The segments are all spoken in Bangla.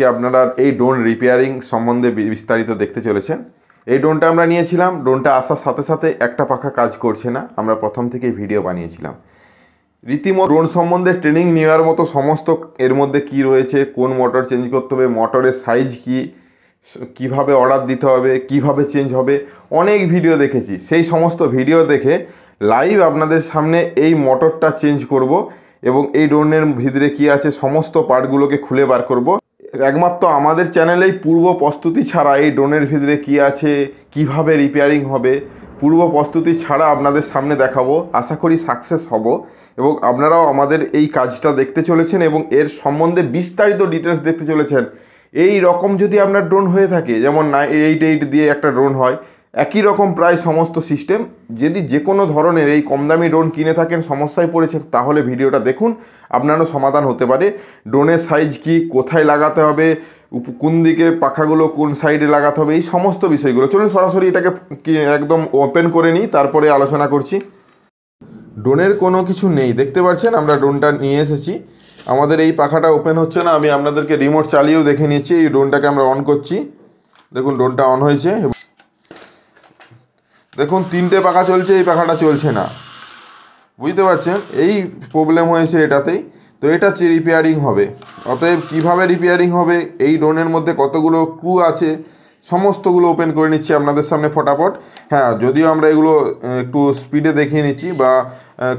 আজকে আপনারা এই ড্রোন রিপেয়ারিং সম্বন্ধে বিস্তারিত দেখতে চলেছেন। এই ড্রোনটা আমরা নিয়েছিলাম। ড্রোনটা আসার সাথে সাথে একটা পাখা কাজ করছে না। আমরা প্রথম থেকেই ভিডিও বানিয়েছিলাম। রীতিমতো ড্রোন সম্বন্ধে ট্রেনিং নেওয়ার মতো সমস্ত এর মধ্যে কি রয়েছে, কোন মোটর চেঞ্জ করতে হবে মোটরের সাইজ কি কীভাবে অর্ডার দিতে হবে, কীভাবে চেঞ্জ হবে, অনেক ভিডিও দেখেছি। সেই সমস্ত ভিডিও দেখে লাইভ আপনাদের সামনে এই মোটরটা চেঞ্জ করব এবং এই ড্রোনের ভিতরে কি আছে, সমস্ত পার্টগুলোকে খুলে বার করব। একমাত্র আমাদের চ্যানেলেই পূর্ব প্রস্তুতি ছাড়া এই ড্রোনের ভিতরে কি আছে, কীভাবে রিপেয়ারিং হবে, পূর্ব প্রস্তুতি ছাড়া আপনাদের সামনে দেখাবো, আশা করি সাকসেস হব এবং আপনারাও আমাদের এই কাজটা দেখতে চলেছেন এবং এর সম্বন্ধে বিস্তারিত ডিটেলস দেখতে চলেছেন। এই রকম যদি আপনার ড্রোন হয়ে থাকে, যেমন না এইট এইট দিয়ে একটা ড্রোন হয় একই রকম প্রায় সমস্ত সিস্টেম যদি যে কোনো ধরনের এই কম দামি ড্রোন কিনে থাকেন, সমস্যায় পড়েছে তাহলে ভিডিওটা দেখুন। আপনারও সমাধান হতে পারে। ড্রোনের সাইজ কি, কোথায় লাগাতে হবে কোন দিকে পাখাগুলো কোন সাইডে লাগাতে হবে, এই সমস্ত বিষয়গুলো। চলুন সরাসরি এটাকে একদম ওপেন করে নিই, তারপরে আলোচনা করছি। ড্রোনের কোনো কিছু নেই, দেখতে পাচ্ছেন? আমরা ড্রোনটা নিয়ে এসেছি। আমাদের এই পাখাটা ওপেন হচ্ছে না, আমি আপনাদেরকে রিমোট চালিয়েও দেখে নিচ্ছি। এই ড্রোনটাকে আমরা অন করছি। দেখুন ড্রোনটা অন হয়েছে। দেখুন, তিনটে পাখা চলছে, এই পাখাটা চলছে না। বুঝতে পারছেন? এই প্রবলেম হয়েছে এটাতেই। তো এটা রিপেয়ারিং হবে। অতএব কীভাবে রিপেয়ারিং হবে? এই ড্রোনের মধ্যে কতগুলো ক্রু আছে? সমস্তগুলো ওপেন করে নিচ্ছি আপনাদের সামনে ফটাফট। হ্যাঁ যদিও আমরা এগুলো একটু স্পিডে দেখিয়ে নিচ্ছি বা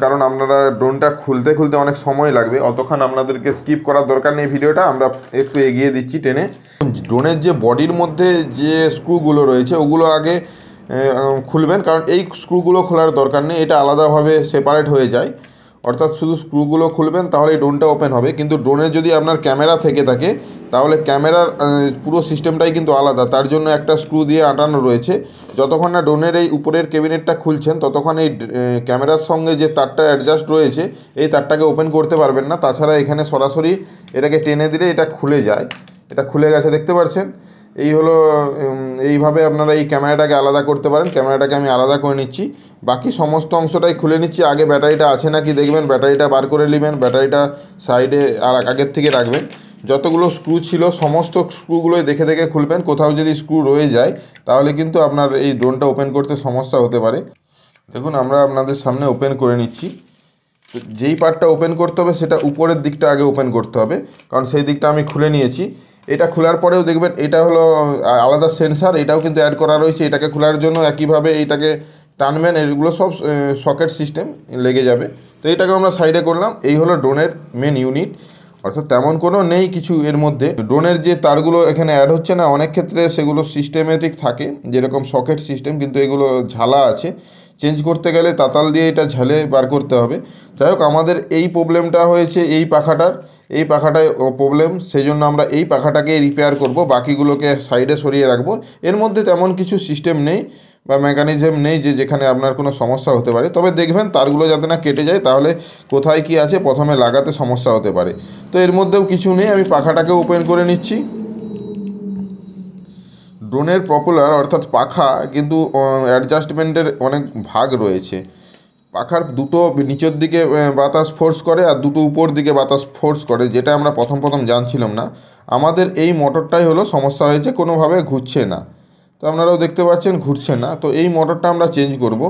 কারণ আপনারা ড্রোনটা খুলতে খুলতে অনেক সময় লাগবে। অতক্ষণ আপনাদেরকে স্কিপ করার দরকার নেই ভিডিওটা। আমরা একটু এগিয়ে দিচ্ছি টেনে। ড্রোনের যে বডির মধ্যে যে স্ক্রুগুলো রয়েছে, ওগুলো আগে খুলবেন, কারণ এই স্ক্রুগুলো খোলার দরকার নেই, এটা আলাদাভাবে সেপারেট হয়ে যায়। অর্থাৎ শুধু স্ক্রুগুলো খুলবেন তাহলে ড্রোনটা ওপেন হবে। কিন্তু ড্রোনের যদি আপনার ক্যামেরা থেকে থাকে, তাহলে ক্যামেরার পুরো সিস্টেমটাই কিন্তু আলাদা। তার জন্য একটা স্ক্রু দিয়ে আটানো রয়েছে। যতক্ষণ না ড্রোনের এই উপরের ক্যাবিনেটটা খুলছেন, ততক্ষণ এই ক্যামেরার সঙ্গে যে তারটা অ্যাডজাস্ট রয়েছে, এই তারটাকে ওপেন করতে পারবেন না। তাছাড়া এখানে সরাসরি এটাকে টেনে দিলে এটা খুলে যায়। এটা খুলে গেছে, দেখতে পাচ্ছেন এই হলো এইভাবে আপনারা এই ক্যামেরাটাকে আলাদা করতে পারেন। ক্যামেরাটাকে আমি আলাদা করে নিচ্ছি। বাকি সমস্ত অংশটাই খুলে নিচ্ছি। আগে ব্যাটারিটা আছে নাকি দেখবেন? ব্যাটারিটা বার করে নেবেন। ব্যাটারিটা সাইডে আর আগের থেকে রাখবেন। যতগুলো স্ক্রু ছিল, সমস্ত স্ক্রুগুলোই দেখে দেখে খুলবেন। কোথাও যদি স্ক্রু রয়ে যায়, তাহলে কিন্তু আপনার এই ড্রোনটা ওপেন করতে সমস্যা হতে পারে। দেখুন, আমরা আপনাদের সামনে ওপেন করে নিচ্ছি। তো যেই পার্টটা ওপেন করতে হবে, সেটা উপরের দিকটা আগে ওপেন করতে হবে। কারণ সেই দিকটা আমি খুলে নিয়েছি। এটা খোলার পরেও দেখবেন, এটা হলো আলাদা সেন্সার এটাও কিন্তু অ্যাড করা রয়েছে। এটাকে খোলার জন্য একইভাবে এইটাকে টানবেন, এগুলো সব সকেট সিস্টেম লেগে যাবে। তো এটাকে আমরা সাইডে করলাম। এই হলো ড্রোনের মেন ইউনিট অর্থাৎ তেমন কোনো নেই কিছু এর মধ্যে। ড্রোনের যে তারগুলো এখানে অ্যাড হচ্ছে না, অনেক ক্ষেত্রে সেগুলো সিস্টেমেটিক থাকে। যেরকম সকেট সিস্টেম কিন্তু এগুলো ঝালা আছে। চেঞ্জ করতে গেলে তাতাল দিয়ে এটা ঝালে বার করতে হবে। যাই হোক, আমাদের এই প্রবলেমটা হয়েছে এই পাখাটার। এই পাখাটায় প্রবলেম সেই জন্য আমরা এই পাখাটাকে রিপেয়ার করব, বাকিগুলোকে সাইডে সরিয়ে রাখব। এর মধ্যে তেমন কিছু সিস্টেম নেই বা মেকানিজম নেই যে যেখানে আপনার কোনো সমস্যা হতে পারে। তবে দেখবেন তারগুলো যাতে না কেটে যায়, তাহলে কোথায় কি আছে, প্রথমে লাগাতে সমস্যা হতে পারে। তো এর মধ্যেও কিছু নেই, আমি পাখাটাকে ওপেন করে নিচ্ছি। ড্রোনের পপুলার অর্থাৎ পাখা কিন্তু অ্যাডজাস্টমেন্টের অনেক ভাগ রয়েছে। পাখার দুটো নিচের দিকে বাতাস ফোর্স করে আর দুটো উপর দিকে বাতাস ফোর্স করে, যেটা আমরা প্রথম প্রথম জানছিলাম না। আমাদের এই মোটরটাই হলো, সমস্যা হয়েছে, কোনোভাবে ঘুরছে না। তো আপনারাও দেখতে পাচ্ছেন, ঘুরছে না। তো এই মোটরটা আমরা চেঞ্জ করব।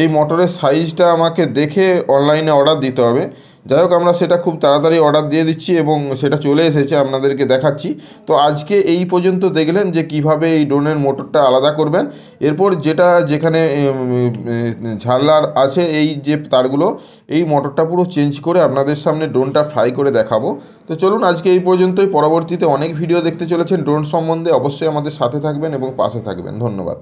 এই মোটরের সাইজটা আমাকে দেখে অনলাইনে অর্ডার দিতে হবে। যাই হোক, আমরা সেটা খুব তাড়াতাড়ি অর্ডার দিয়ে দিচ্ছি এবং সেটা চলে এসেছে আপনাদেরকে দেখাচ্ছি। তো আজকে এই পর্যন্ত দেখলেন যে কীভাবে এই ড্রোনের মোটরটা আলাদা করবেন। এরপর যেটা যেখানে ঝাড়লার আছে এই যে তারগুলো, এই মোটরটা পুরো চেঞ্জ করে আপনাদের সামনে ড্রোনটা ফ্রাই করে দেখাবো। তো চলুন, আজকে এই পর্যন্তই। পরবর্তীতে অনেক ভিডিও দেখতে চলেছেন। ড্রোন সম্বন্ধে অবশ্যই আমাদের সাথে থাকবেন এবং পাশে থাকবেন। ধন্যবাদ।